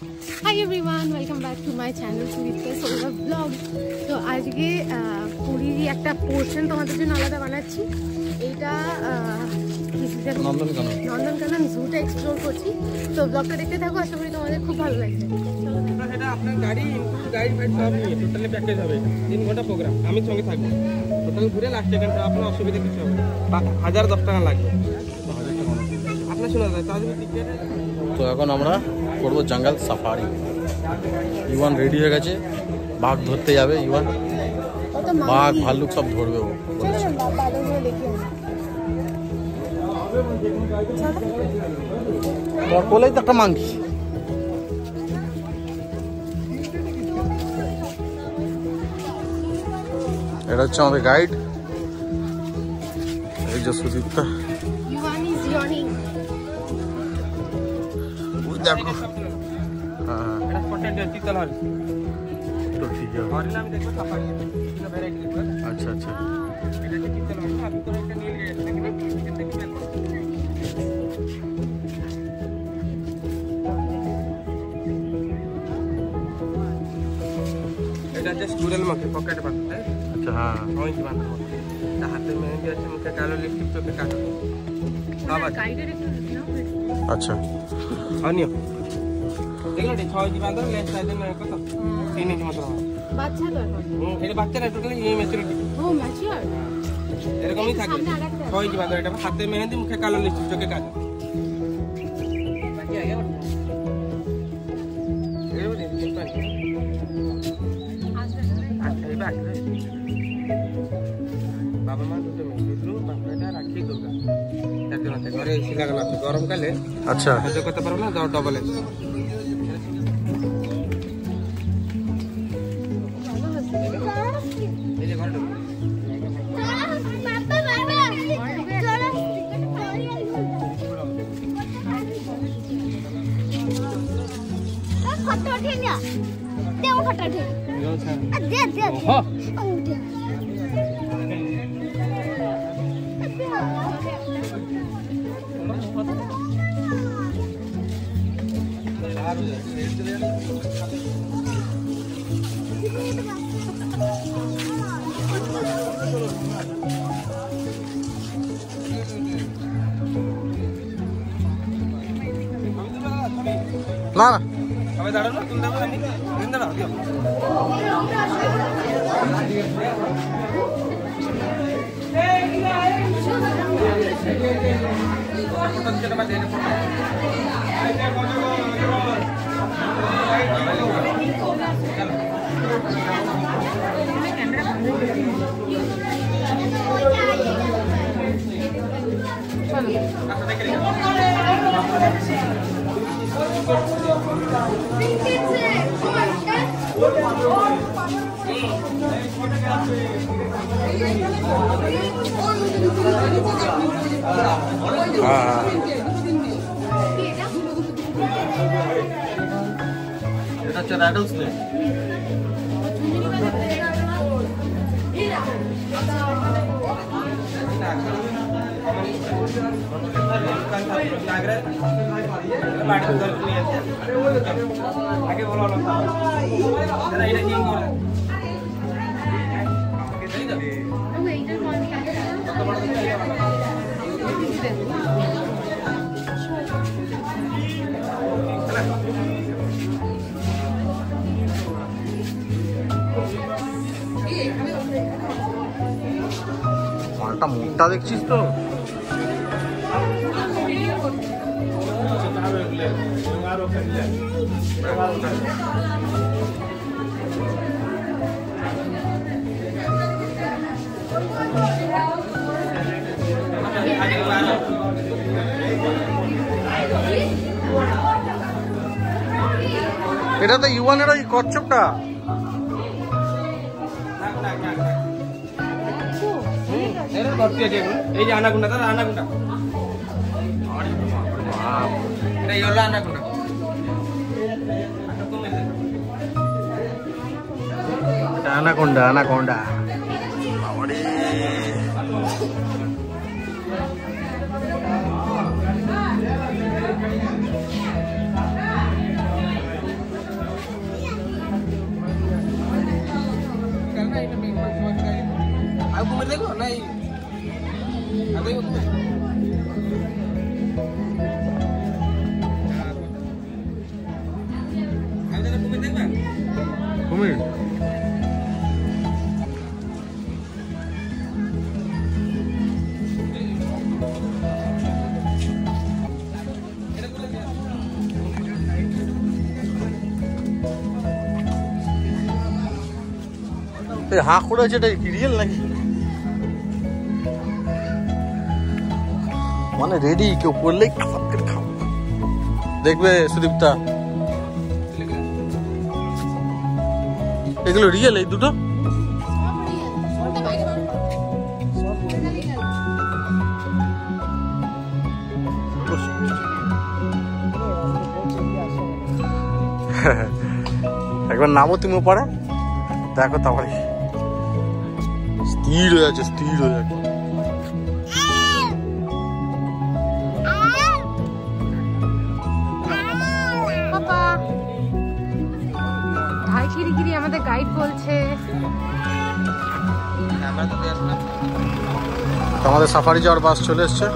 Hi everyone welcome back to my channel Surita Sourav vlog তো আজকে আহ, পুরীরই একটা portion তোমাদের জন্য আলাদা বানাচ্ছি। যেন? নন্দনকানন। জুটা এক্সপ্লোর করছি। তো ব্লগটা দেখতে থাকো আশা করি তোমাদের খুব ভালো লাগবে। আপনার গাড়ি গাইড ফাইড সব নিয়ে টোটালি প্যাকেজ হবে। এটা। তিন ঘণ্টা প্রোগ্রাম আমি সঙ্গে থাকব। টোটাল ঘুরে লাস্ট এখানটা আপনার অসুবিধা কিছু হবে হাজার দশ টাকা লাগবে। আপনার শোনা যায় তাহলে তো এখন আমরা করব জঙ্গল সাফারি। ইওয়ান রেডি হয়ে গেছে। বাঘ ধরতে যাবে ইওয়ান কত বাঘ মাংকি। ভাল্লুক সব ধরবে ও চলো না বা- বাদরগুলো দেখি আমরা। তোর কোলেই তো একটা মাংকি এটা হচ্ছে আমাদের গাইড এই যে সুদীপ্তা। থেকে বের করুন। এটা হচ্ছে স্টুডেন্ট মাকে পকেটে বাঁধতে আচ্ছা হ্যাঁ। অনেক বাঁধতে তা হাতে মেহেন্দি আছে মুখে কালো লিপস্টিক চোখে কালো। বাবা। গাইডের একটু আচ্ছা। আনিও। দেখল রে ছয় জি বাঁধো লেন্স সাইজ কত? তিন ইঞ্চি মতো হবে। বাচ্চা এখন। হুম, এটা বাচ্চারা টোটালি এই ম্যাচুরিটি ও ম্যাচিওর এরকমই থাকে। ছয় জি বাঁধো এটা হাতে মেহেন্দি মুখে কালো লিপস্টিক চোখে কালো। ঘরে এসি লাগানো আছে। গরমকালে আচ্ছা। সহ্য করতে পারব না ডবল এসি এই যে ঘরে ঢুকো। ফটো উঠে না দে ও ফটো উঠে দে দে না না সবাই দাঁড়ানো তুমি দাঁড়াও আমি তুমি দাঁড়াও দিও ফটো দিতে পারলে এটা ফটো হ্যাঁ এটা হচ্ছে अच्छा अच्छा रैडल स्नेक आगे बोलो। মালটা মোটা দেখছিস তো? এটা তো ইউয়ানের ওই কচ্ছপটা। ভর্তি আছে এগুলো। এই যে আনাগুন্ডা দাদা আনাগুন্ডা এটা ইয়েলো আনাগুন্ডা এটা অ্যানাকোন্ডা Anaconda কুমির। হাঁ করে আছে এটা রিয়েল নাকি? মানে রেডি কেউ করলেই খাপ করে খাও দেখবে সুদীপ্তা এগুলো রিয়েল এই দুটো একবার নামো তুমি পরে দেখো তারপরে স্থির হয়ে আছে স্থির হয়ে আছে গাইড বলছে। আমাদের সাফারি যাওয়ার বাস চলে এসছে।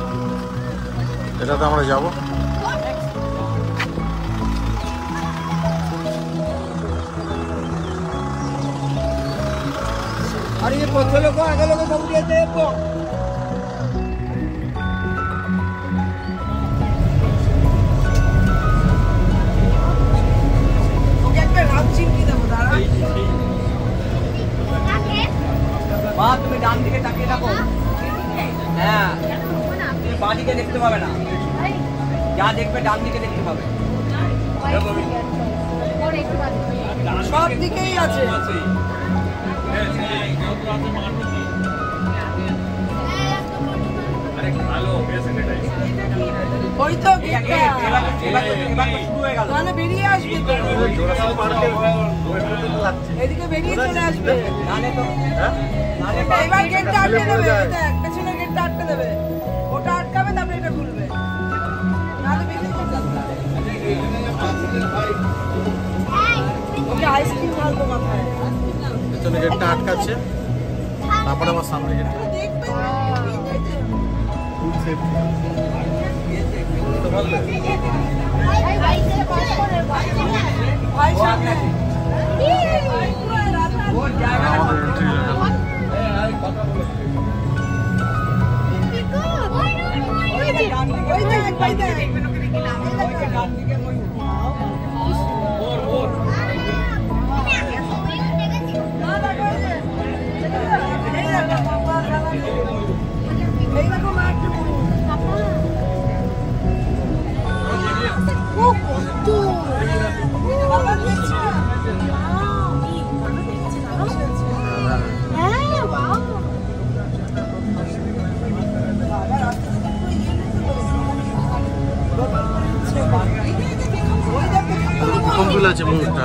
এটাতে আমরা যাব। আর এই পথ লোক আগে লোক সব দিয়ে দেবো ওই তো মানে বেরিয়ে আসবে এদিকে বেরিয়ে চলে আসবে এবার গেটটা আটকে দেবে পেছনে গেটটা আটকে দেবে ওটা আটকাবে তারপরে এটা খুলবে নালে বেরিয়ে চলে আসবে ওকে আইসক্রিম ঢালবো মাথায় পেছনে গেটটা আটকাচ্ছে তারপরে আবার সামনে গেটটা আমাদের चला छे मुंगटा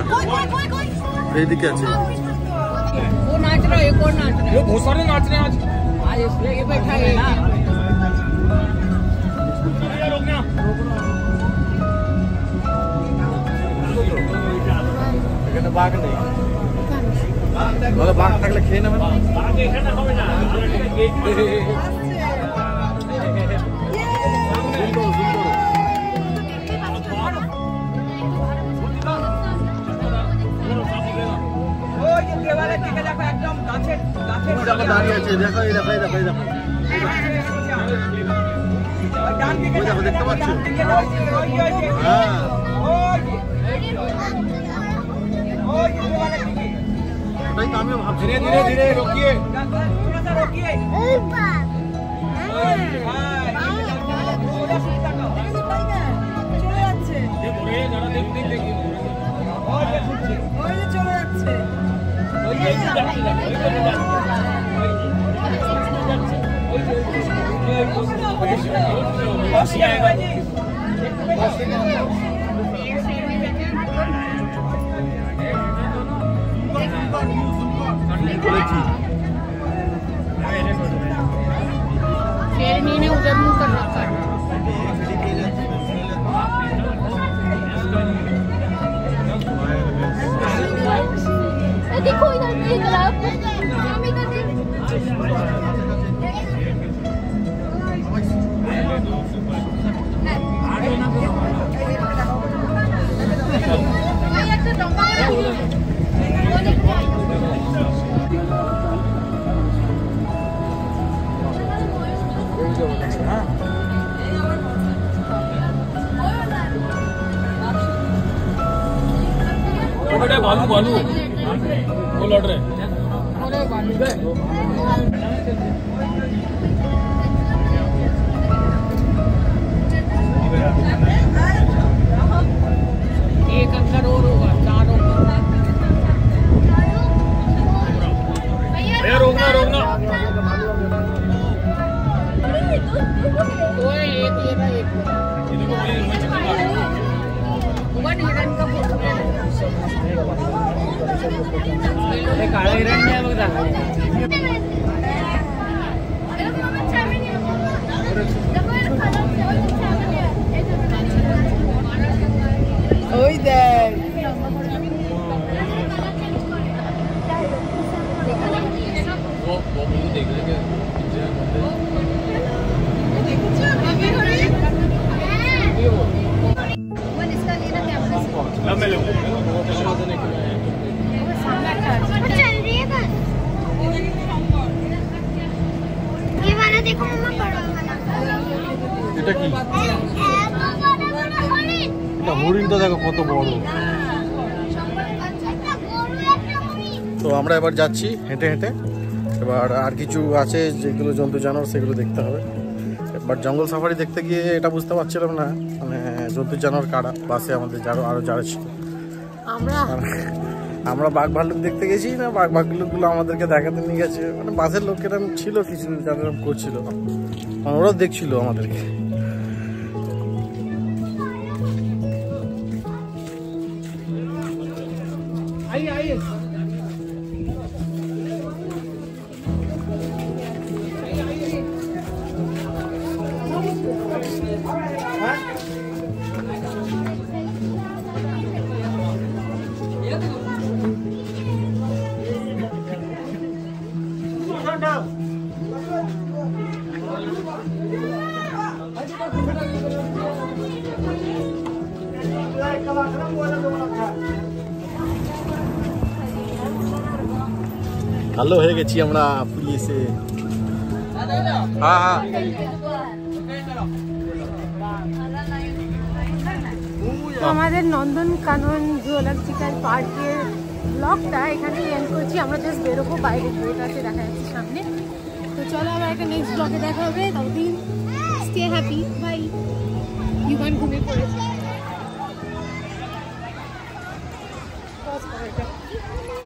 ये दिख क्या छे वो नाच रहा है कौन नाच रहा है ये बहुत सारे नाच रहे हैं आज आज इसलिए ये बैठा है ना लेकिन बाग नहीं मतलब बाग तक खेना बाग देखना हमें ना দাঁড়িয়ে আছে দেখো এই দেখো দেখো এই দেখো। দেখতে পাচ্ছ? হ্যাঁ। ওটাই তো আমিও ভাবছি। ধীরে ধীরে ধীরে রোকিয়ে। চলে যাচ্ছে शेरनी ने उधर मुंह कर बालू बालू। वो लौट रहे एक अंदर और होगा चार होगा। Oi, Dé. এটা কি? এটা হরিণটা দেখো কত বড়। তো আমরা এবার যাচ্ছি হেঁটে হেঁটে। এবার আর কিছু আছে যেগুলো জন্তু জানোয়ার সেগুলো দেখতে হবে। এবার জঙ্গল সাফারি দেখতে গিয়ে এটা বুঝতে পারছিলাম না মানে জন্তু জানোয়ার কারা বাসে আমাদের যারা আরও যারা ছিল। আমরা। বাঘ ভাল্লুক দেখতে গেছি না বাঘ ভাল্লুকগুলো আমাদেরকে দেখাতে নিয়ে গেছে। মানে বাসের লোকেরা ছিল কিছু যারা করছিল। মানে ওরাও দেখছিল আমাদেরকে। ভালো হয়ে গেছি আমরা পুলিশে। হ্যাঁ হ্যাঁ। তো আমাদের নন্দন কানন জুওলজিক্যাল পার্কের ব্লগটা এখানে এন্ড করছি। আমরা জাস্ট বেরোবো বাইরে আছে দেখা যাচ্ছে সামনে। তো চলো আবার একটা নেক্সট ব্লগে দেখা হবে। ততদিন স্টে হ্যাপি বাই ইউমান ঘুমিয়ে পড়েছে।